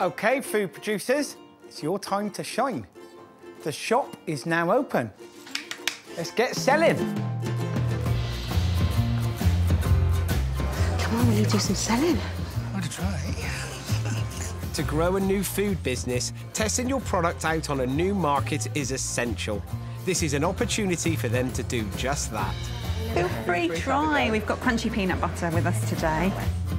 OK, food producers, it's your time to shine. The shop is now open. Let's get selling. Come on, will you do some selling? Want to try? To grow a new food business, testing your product out on a new market is essential. This is an opportunity for them to do just that. Feel free, to try. We've got crunchy peanut butter with us today.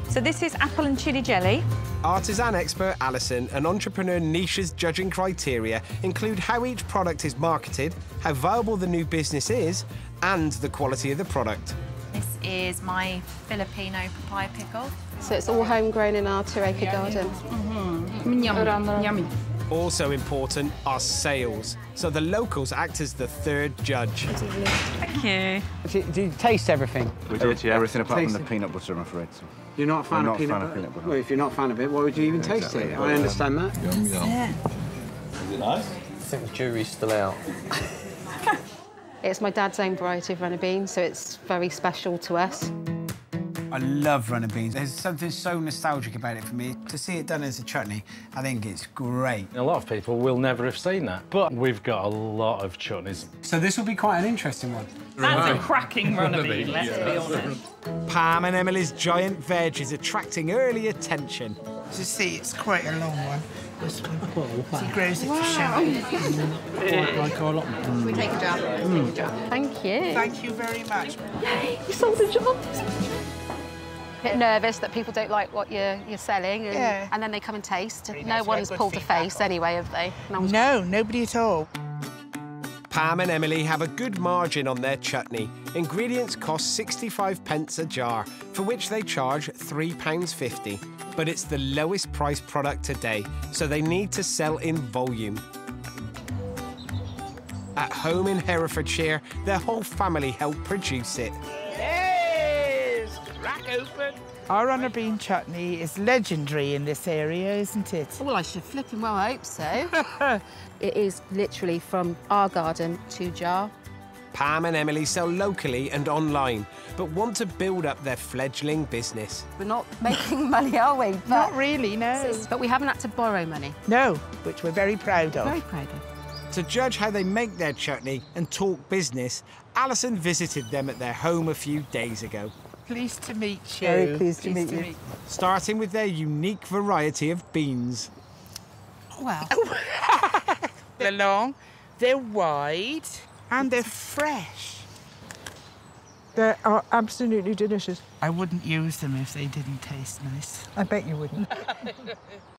So this is apple and chili jelly. Artisan expert Alison and entrepreneur Nisha's judging criteria include how each product is marketed, how viable the new business is, and the quality of the product. This is my Filipino papaya pickle. So it's all homegrown in our two-acre garden. Mm-hmm. Mm-hmm. Yummy. Yummy. Also important are sales, so the locals act as the third judge. Thank you. Did, did you taste everything? We did, yeah. Everything apart from the peanut butter, I'm afraid. So. You're not a fan, We're of, peanut fan of butter? peanut butter. Well, if you're not a fan of it, why would you even taste Exactly. it? I understand that. I think the jury's still out. It's my dad's own variety of runner beans, so it's very special to us. I love runner beans. There's something so nostalgic about it for me. To see it done as a chutney, I think it's great. A lot of people will never have seen that, but we've got a lot of chutneys. So this will be quite an interesting one. That's a cracking runner bean, let's be honest. Pam and Emily's giant veg is attracting early attention. You see, it's quite a long one. This one. Oh, he grows it for show. We take a jar. Take a jar. Mm. Thank you. Thank you very much. Yay, You sold a job. Bit nervous that people don't like what you're, you're selling, and, Yeah. and then they come and taste. Very no nice, one's pulled a face on anyway, have they? No No, nobody at all. Pam and Emily have a good margin on their chutney. Ingredients cost 65 pence a jar, for which they charge £3.50. But it's the lowest priced product today, so they need to sell in volume. At home in Herefordshire, their whole family help produce it. Yes! Crack open. Our runner bean chutney is legendary in this area, isn't it? Well, I should flipping well I hope so. it is literally from our garden to jar. Pam and Emily sell locally and online, but want to build up their fledgling business. We're not making money, are we? But, Not really, no. but we haven't had to borrow money. No, which we're very proud of. Very proud of. To judge how they make their chutney and talk business, Alison visited them at their home a few days ago, Pleased to meet you. Very pleased to meet you. starting with their unique variety of beans. Well, they're long, they're wide, and they're fresh. They are absolutely delicious. I wouldn't use them if they didn't taste nice. I bet you wouldn't.